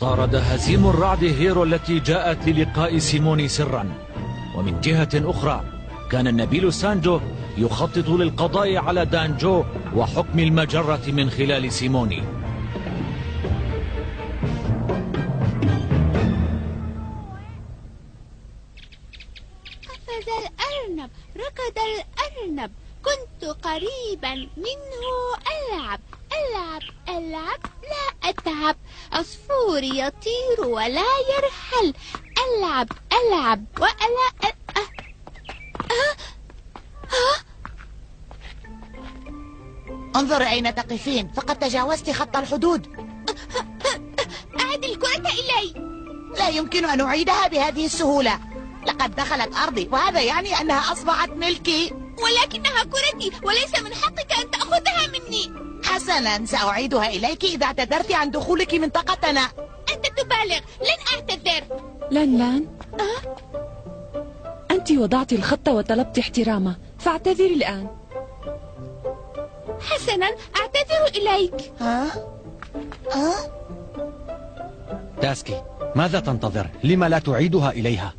طارد هزيم الرعد هيرو التي جاءت للقاء سيموني سرا. ومن جهة أخرى كان النبيل سانجو يخطط للقضاء على دانجو وحكم المجرة من خلال سيموني. قفز الأرنب ركض الأرنب كنت قريبا منه ألعب ألعب ألعب. لا أتعب عصفور يطير ولا يرحل. ألعب ألعب وألا أ... أ... انظري أين تقفين. فقد تجاوزت خط الحدود. أعد الكرة إلي. لا يمكن أن أعيدها بهذه السهولة. لقد دخلت أرضي وهذا يعني أنها أصبحت ملكي. ولكنها كرتي وليس من حقك أن تأخذها مني حسنا سأعيدها إليك إذا اعتذرت عن دخولك منطقتنا أنت تبالغ لن أعتذر لأن لأن أه؟ أنت وضعت الخط وطلبت احترامه فاعتذري الآن حسنا أعتذر إليك ها؟ ها؟ تاسكي ماذا تنتظر؟ لما لا تعيدها إليها؟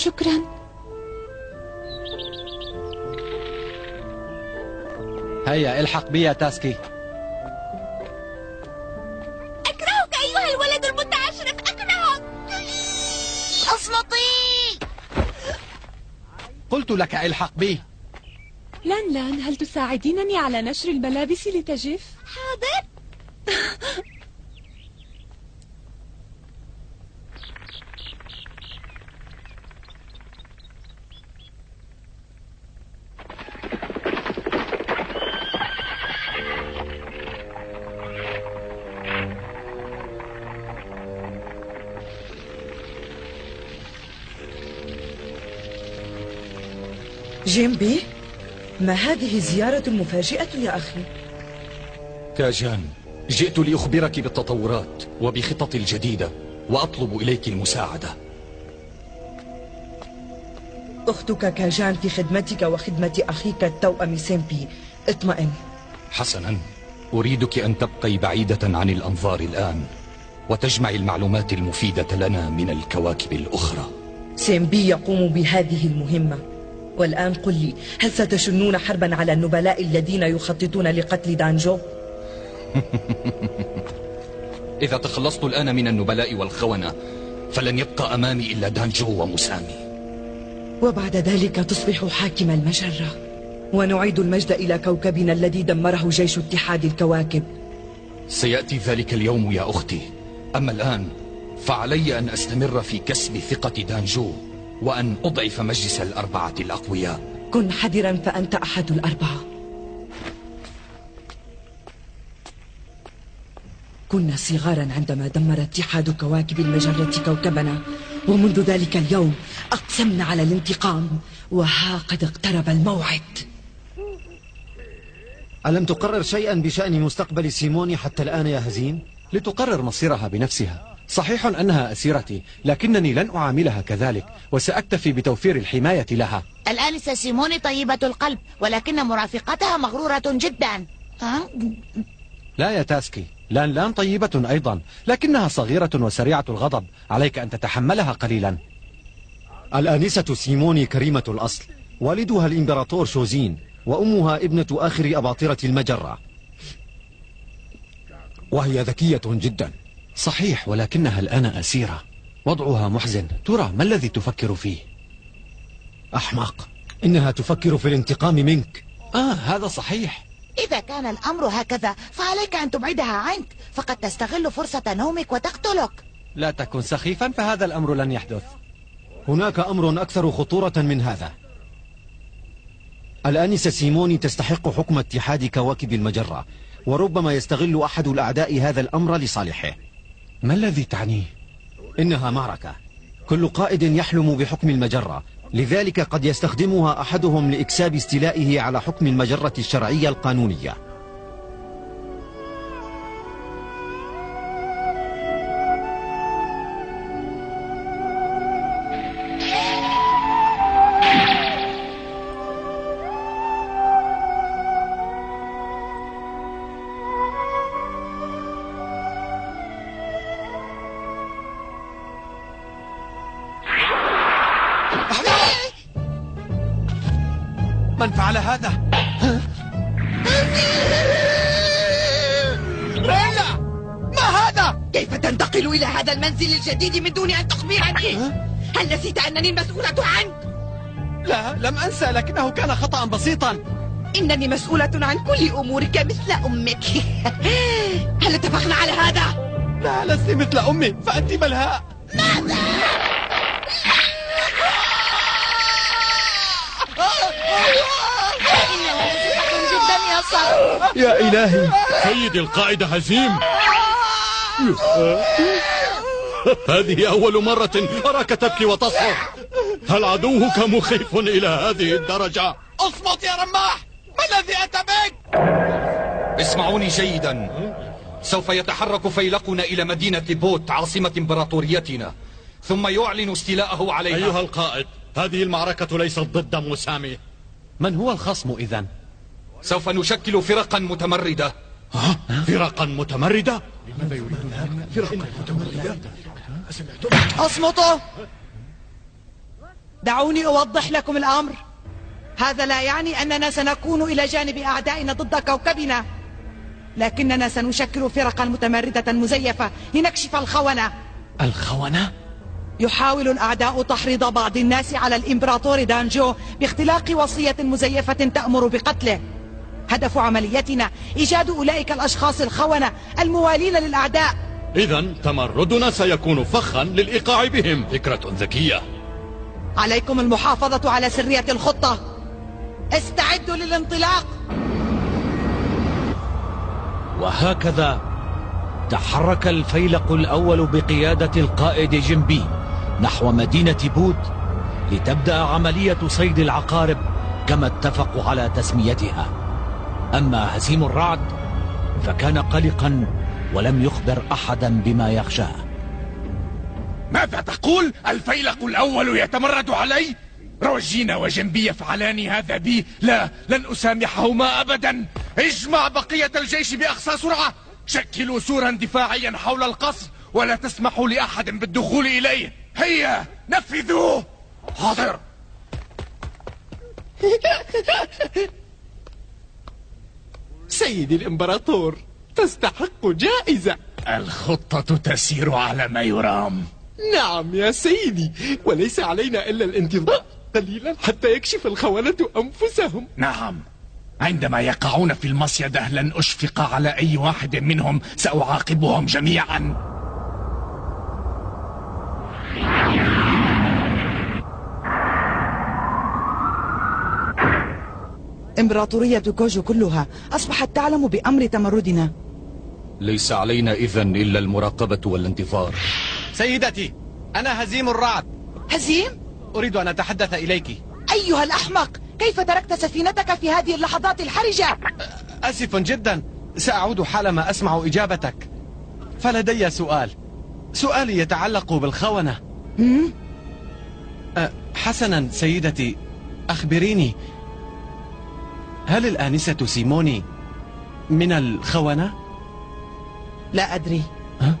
شكرا. هيا الحق بي يا تاسكي. أكرهك أيها الولد المتعشرف أكرهك. أصمتي. قلت لك الحق بي. لأن لأن هل تساعدينني على نشر الملابس لتجف؟ حاضر. جيمبي ما هذه الزيارة المفاجئة يا أخي؟ كاجان جئت لأخبرك بالتطورات وبخططي الجديدة وأطلب إليك المساعدة. أختك كاجان في خدمتك وخدمة أخيك التوأم سيمبي اطمئن. حسنا أريدك أن تبقي بعيدة عن الأنظار الآن وتجمع المعلومات المفيدة لنا من الكواكب الأخرى. سيمبي يقوم بهذه المهمة. والآن قل لي هل ستشنون حربا على النبلاء الذين يخططون لقتل دانجو؟ إذا تخلصت الآن من النبلاء والخونة فلن يبقى أمامي إلا دانجو ومسامي. وبعد ذلك تصبح حاكم المجرة ونعيد المجد إلى كوكبنا الذي دمره جيش اتحاد الكواكب. سيأتي ذلك اليوم يا أختي. أما الآن فعلي أن أستمر في كسب ثقة دانجو. وأن أضعف مجلس الأربعة الأقوياء. كن حذرا فأنت أحد الأربعة. كنا صغارا عندما دمر اتحاد كواكب المجرة كوكبنا ومنذ ذلك اليوم أقسمنا على الانتقام وها قد اقترب الموعد. ألم تقرر شيئا بشأن مستقبل سيموني حتى الآن يا هزيم؟ لتقرر مصيرها بنفسها. صحيح أنها أسيرتي لكنني لن أعاملها كذلك وسأكتفي بتوفير الحماية لها. الآنسة سيموني طيبة القلب ولكن مرافقتها مغرورة جدا. ها؟ لا يا تاسكي لأن لأن طيبة أيضا لكنها صغيرة وسريعة الغضب عليك أن تتحملها قليلا. الآنسة سيموني كريمة الأصل والدها الإمبراطور شوزين وأمها ابنة آخر أباطرة المجرة. وهي ذكية جدا. صحيح ولكنها الآن أسيرة. وضعها محزن. ترى ما الذي تفكر فيه؟ أحمق إنها تفكر في الانتقام منك. آه هذا صحيح. إذا كان الأمر هكذا فعليك أن تبعدها عنك. فقد تستغل فرصة نومك وتقتلك. لا تكن سخيفا فهذا الأمر لن يحدث. هناك أمر أكثر خطورة من هذا. الآنسة سيموني تستحق حكم اتحاد كواكب المجرة وربما يستغل أحد الأعداء هذا الأمر لصالحه. ما الذي تعنيه؟ إنها معركة. كل قائد يحلم بحكم المجرة. لذلك قد يستخدمها أحدهم لإكساب استيلائه على حكم المجرة الشرعية القانونية. تنتقل إلى هذا المنزل الجديد من دون أن تخبرني؟ هل نسيت أنني المسؤولة عنك؟ لا لم أنسى لكنه كان خطأ بسيطا. إنني مسؤولة عن كل أمورك مثل أمك. هل اتفقنا على هذا؟ لا لست مثل أمي فأنت ملهاء. إنه لزفة جدا يا صاحبي. يا إلهي. سيدي القائد هزيم. هذه أول مرة أراك تبكي وتصرخ هل عدوك مخيف إلى هذه الدرجة؟ أصمت يا رماح. ما الذي أتى بك؟ اسمعوني جيدا. سوف يتحرك فيلقنا إلى مدينة بوت عاصمة إمبراطوريتنا ثم يعلن استيلاءه عليها. أيها القائد هذه المعركة ليست ضد موسامي. من هو الخصم إذن؟ سوف نشكل فرقا متمردة. فرقا متمردة؟ أصمتوا. دعوني أوضح لكم الأمر. هذا لا يعني أننا سنكون إلى جانب أعدائنا ضد كوكبنا. لكننا سنشكل فرقا متمردة مزيفة لنكشف الخونة. الخونة؟ يحاول الأعداء تحريض بعض الناس على الإمبراطور دانجو باختلاق وصية مزيفة تأمر بقتله. هدف عمليتنا إيجاد أولئك الأشخاص الخونة الموالين للأعداء. إذا تمردنا سيكون فخا للإيقاع بهم. فكرة ذكية. عليكم المحافظة على سرية الخطة. استعدوا للانطلاق. وهكذا تحرك الفيلق الأول بقيادة القائد جنبي نحو مدينة بوت لتبدأ عملية صيد العقارب كما اتفقوا على تسميتها. أما هزيم الرعد فكان قلقا ولم يخبر أحدا بما يخشاه. ماذا تقول؟ الفيلق الأول يتمرد علي؟ روجينا وجنبي يفعلان هذا بي. لا لن أسامحهما أبدا. اجمع بقية الجيش بأقصى سرعة. شكلوا سورا دفاعيا حول القصر ولا تسمحوا لأحد بالدخول إليه. هيا نفذوا حاضر. سيدي الإمبراطور تستحق جائزة. الخطة تسير على ما يرام. نعم يا سيدي وليس علينا إلا الانتظار. قليلا حتى يكشف الخونة أنفسهم. نعم. عندما يقعون في المصيدة لن أشفق على أي واحد منهم. سأعاقبهم جميعا. إمبراطورية كوجو كلها أصبحت تعلم بأمر تمردنا. ليس علينا إذن إلا المراقبة والانتظار. سيدتي أنا هزيم الرعد. هزيم؟ أريد أن أتحدث إليك. أيها الأحمق كيف تركت سفينتك في هذه اللحظات الحرجة؟ أسف جدا سأعود حالما أسمع إجابتك. فلدي سؤال. سؤالي يتعلق بالخونة؟ أه، حسنا سيدتي أخبريني هل الآنسة سيموني من الخونة؟ لا أدري. ها؟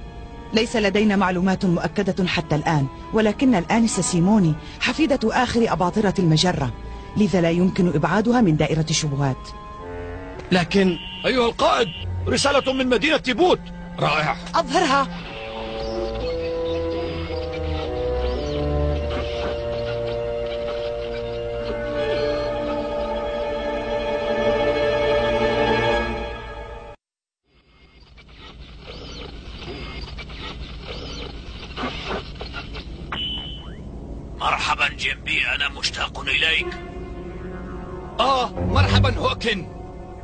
ليس لدينا معلومات مؤكدة حتى الآن ولكن الآنسة سيموني حفيدة آخر أباطرة المجرة لذا لا يمكن إبعادها من دائرة الشبهات. لكن أيها القائد رسالة من مدينة بوت رائع أظهرها. هوكن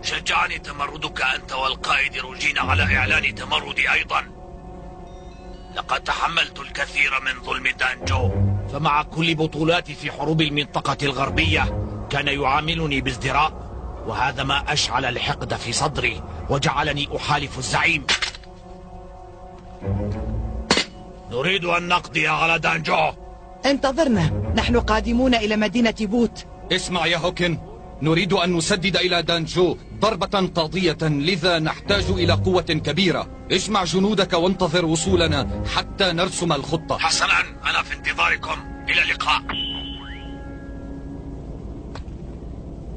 شجعني تمردك أنت والقائد روجين على إعلان تمردي أيضا. لقد تحملت الكثير من ظلم دانجو. فمع كل بطولاتي في حروب المنطقة الغربية كان يعاملني بازدراء وهذا ما أشعل الحقد في صدري وجعلني أحالف الزعيم. نريد أن نقضي على دانجو. انتظرنا. نحن قادمون إلى مدينة بوت. اسمع يا هوكن. نريد أن نسدد إلى دانجو ضربة قاضية لذا نحتاج إلى قوة كبيرة. اجمع جنودك وانتظر وصولنا حتى نرسم الخطة. حسنا أنا في انتظاركم. إلى اللقاء.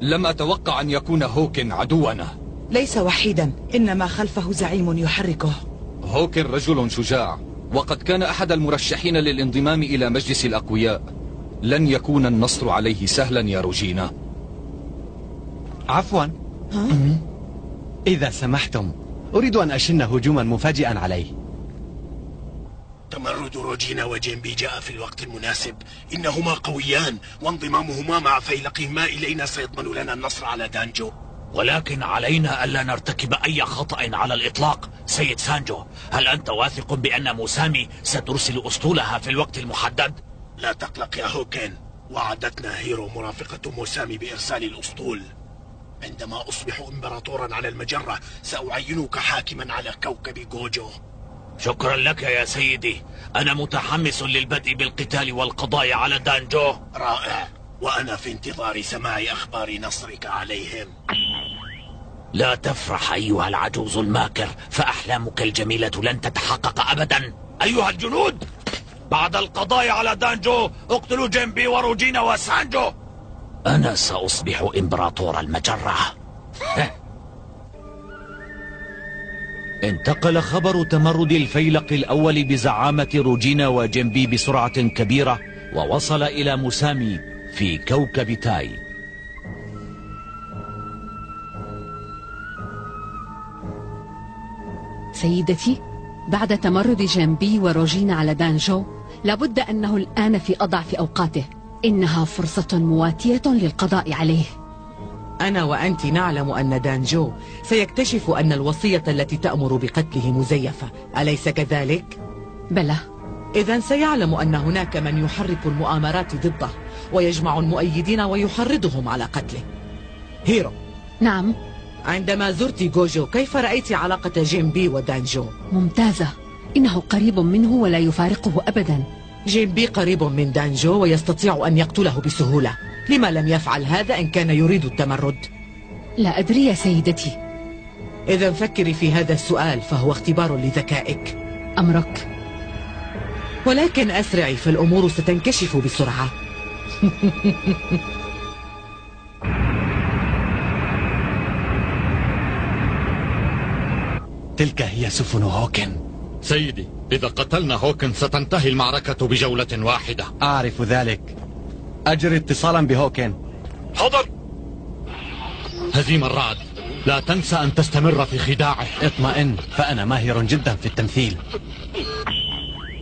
لم أتوقع أن يكون هوكن عدونا. ليس وحيدا إنما خلفه زعيم يحركه. هوكن رجل شجاع وقد كان أحد المرشحين للانضمام إلى مجلس الأقوياء. لن يكون النصر عليه سهلا يا روجينا. عفوا. إذا سمحتم أريد أن أشن هجوما مفاجئا عليه. تمرد روجينا وجيمبي جاء في الوقت المناسب. إنهما قويان وانضمامهما مع فيلقهما إلينا سيضمن لنا النصر على دانجو. ولكن علينا ألا نرتكب أي خطأ على الإطلاق. سيد سانجو هل أنت واثق بأن موسامي سترسل أسطولها في الوقت المحدد؟ لا تقلق يا هوكين. وعدتنا هيرو مرافقة موسامي بإرسال الأسطول. عندما أصبح إمبراطورا على المجرة سأعينك حاكما على كوكب جوجو. شكرا لك يا سيدي. أنا متحمس للبدء بالقتال والقضاء على دانجو. رائع. وأنا في انتظار سماع أخبار نصرك عليهم. لا تفرح أيها العجوز الماكر فأحلامك الجميلة لن تتحقق أبدا. أيها الجنود بعد القضاء على دانجو اقتلوا جيمبي وروجينا وسانجو. أنا سأصبح إمبراطور المجرة. انتقل خبر تمرد الفيلق الأول بزعامة روجينا وجيمبي بسرعة كبيرة ووصل إلى مسامي في كوكب تاي. سيدتي بعد تمرد جنبي وروجينا على دانجو لابد أنه الآن في أضعف أوقاته. إنها فرصة مواتية للقضاء عليه. أنا وأنت نعلم أن دانجو سيكتشف أن الوصية التي تأمر بقتله مزيفة. أليس كذلك؟ بلى. إذا سيعلم أن هناك من يحرك المؤامرات ضده ويجمع المؤيدين ويحرضهم على قتله. هيرو. نعم. عندما زرت جوجو كيف رأيت علاقة جيمبي ودانجو؟ ممتازة. إنه قريب منه ولا يفارقه أبدا. جيمبي قريب من دانجو ويستطيع أن يقتله بسهولة. لما لم يفعل هذا إن كان يريد التمرد؟ لا أدري يا سيدتي. إذا فكري في هذا السؤال فهو اختبار لذكائك. أمرك. ولكن أسرعي فالأمور ستنكشف بسرعة. تلك هي سفن هوكن. سيدي إذا قتلنا هوكن ستنتهي المعركة بجولة واحدة. أعرف ذلك. أجري اتصالا بهوكن. حضر! هزيم الرعد لا تنسى أن تستمر في خداعه. اطمئن فأنا ماهر جدا في التمثيل.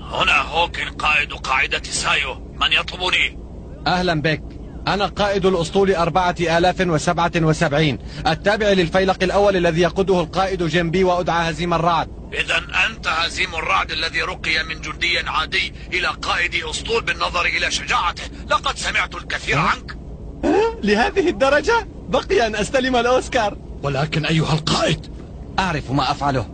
هنا هوكن قائد قاعدة سايو. من يطلبني؟ أهلا بك. أنا قائد الأسطول أربعة آلاف وسبعة وسبعين. التابع للفيلق الأول الذي يقوده القائد جنبي وأدعى هزيم الرعد. إذا أنت هزيم الرعد الذي رقي من جندي عادي إلى قائد أسطول بالنظر إلى شجاعته. لقد سمعت الكثير عنك. لهذه الدرجة؟ بقي أن أستلم الأوسكار. ولكن أيها القائد. أعرف ما أفعله.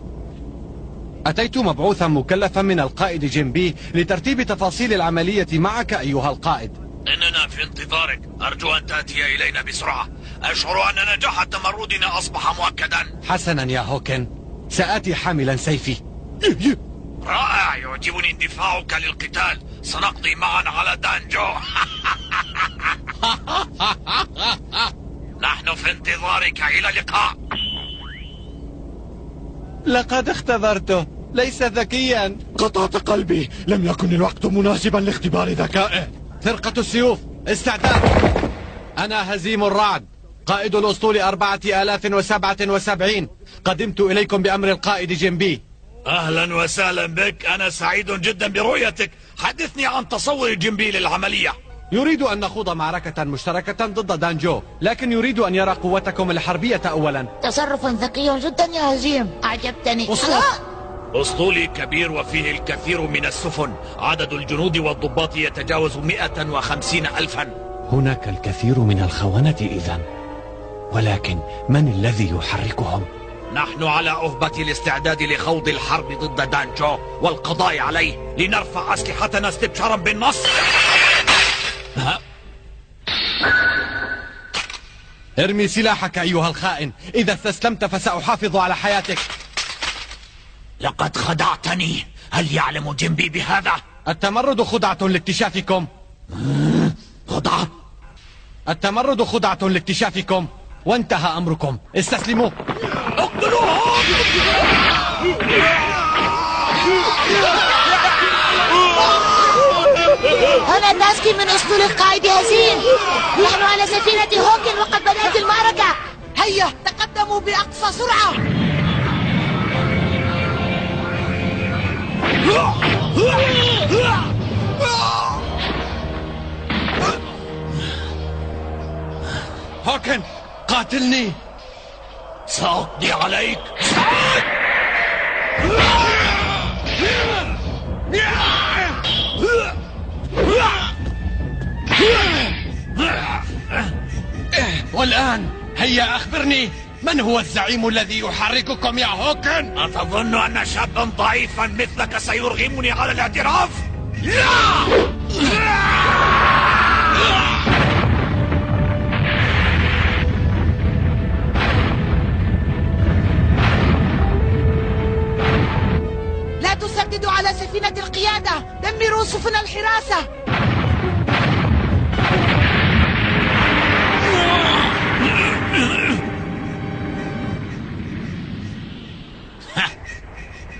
أتيت مبعوثا مكلفا من القائد جيمبي لترتيب تفاصيل العملية معك أيها القائد. إننا في انتظارك. أرجو أن تأتي إلينا بسرعة. أشعر أن نجاح تمردنا أصبح مؤكدا. حسنا يا هوكن. سآتي حاملا سيفي. رائع يعجبني اندفاعك للقتال. سنقضي معا على دانجو. نحن في انتظارك. إلى اللقاء. لقد اختبرته. ليس ذكيا. قطعت قلبي. لم يكن الوقت مناسبا لاختبار ذكائه. فرقة السيوف استعداد. أنا هزيم الرعد قائد الأسطول أربعة آلاف وسبعة وسبعين. قدمت إليكم بأمر القائد جنبي أهلا وسهلا بك. أنا سعيد جدا برؤيتك. حدثني عن تصور جنبي للعملية يريد أن نخوض معركة مشتركة ضد دانجو لكن يريد أن يرى قوتكم الحربية أولا. تصرف ذكي جدا يا هزيم. أعجبتني. أسطول أسطولي كبير وفيه الكثير من السفن. عدد الجنود والضباط يتجاوز مئة وخمسين ألفا. هناك الكثير من الخونة إذا. ولكن من الذي يحركهم؟ نحن على أهبة الاستعداد لخوض الحرب ضد دانجو والقضاء عليه لنرفع أسلحتنا استبشارا بالنصر؟ ارمي سلاحك أيها الخائن. إذا استسلمت فسأحافظ على حياتك. لقد خدعتني. هل يعلم جنبي بهذا؟ التمرد خدعة لاكتشافكم. خدعة؟ التمرد خدعة لاكتشافكم. وانتهى أمركم. استسلموا. هنا تاسكي من أسطول القائد هزيم نحن على سفينة هوكن وقد بدأت المعركة. هيا تقدموا بأقصى سرعة. هوكن قاتلني. سأقضي عليك. والآن هيا أخبرني من هو الزعيم الذي يحرككم يا هوكن؟ أتظن أن شابا ضعيفا مثلك سيرغمني على الاعتراف؟ لا! سفن الحراسة.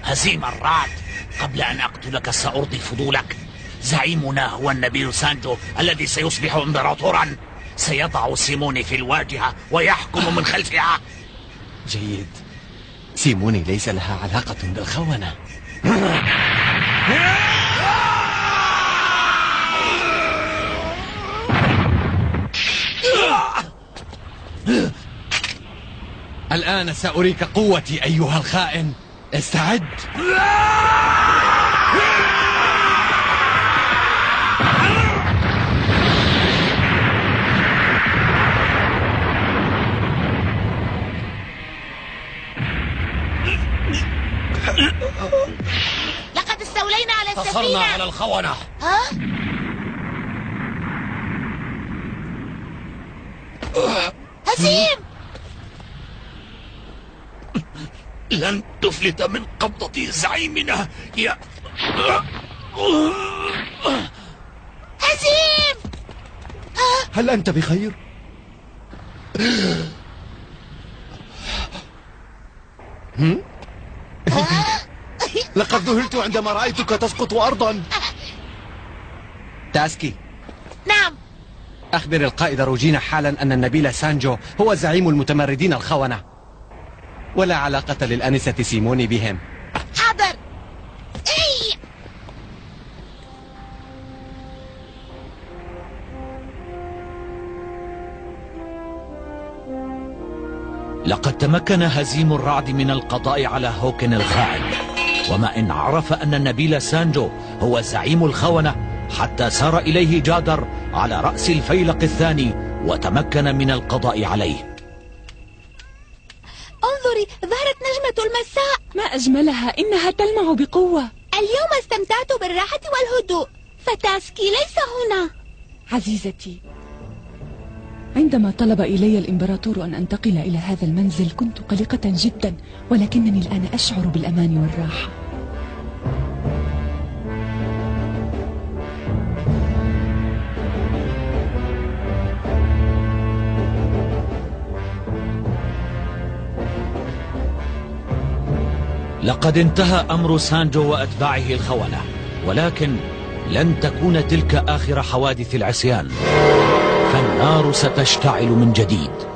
هزيم الرعد قبل أن أقتلك سأرضي فضولك. زعيمنا هو النبي سانجو الذي سيصبح إمبراطورا. سيضع سيموني في الواجهة ويحكم من خلفها. جيد. سيموني ليس لها علاقة بالخونة. الآن سأريك قوتي أيها الخائن. استعد. لقد استولينا على انتصرنا السفينة على الخونة. ها؟ هزيم! لن تفلت من قبضة زعيمنا. يا هزيم هل أنت بخير؟ هم؟ لقد ذهلت عندما رأيتك تسقط أرضا. تاسكي. نعم. أخبر القائد روجينا حالا أن النبيل سانجو هو زعيم المتمردين الخونة. ولا علاقة للأنسة سيموني بهم. حاضر. إي. لقد تمكن هزيم الرعد من القضاء على هوكن الخائن وما إن عرف أن النبيل سانجو هو زعيم الخونة حتى سار إليه جادر على رأس الفيلق الثاني وتمكن من القضاء عليه. المساء. ما أجملها إنها تلمع بقوة. اليوم استمتعت بالراحة والهدوء. فتاسكي ليس هنا. عزيزتي عندما طلب إلي الإمبراطور أن أنتقل إلى هذا المنزل كنت قلقة جدا ولكنني الآن أشعر بالأمان والراحة. لقد انتهى أمر سانجو وأتباعه الخونة ولكن لن تكون تلك آخر حوادث العصيان. فالنار ستشتعل من جديد.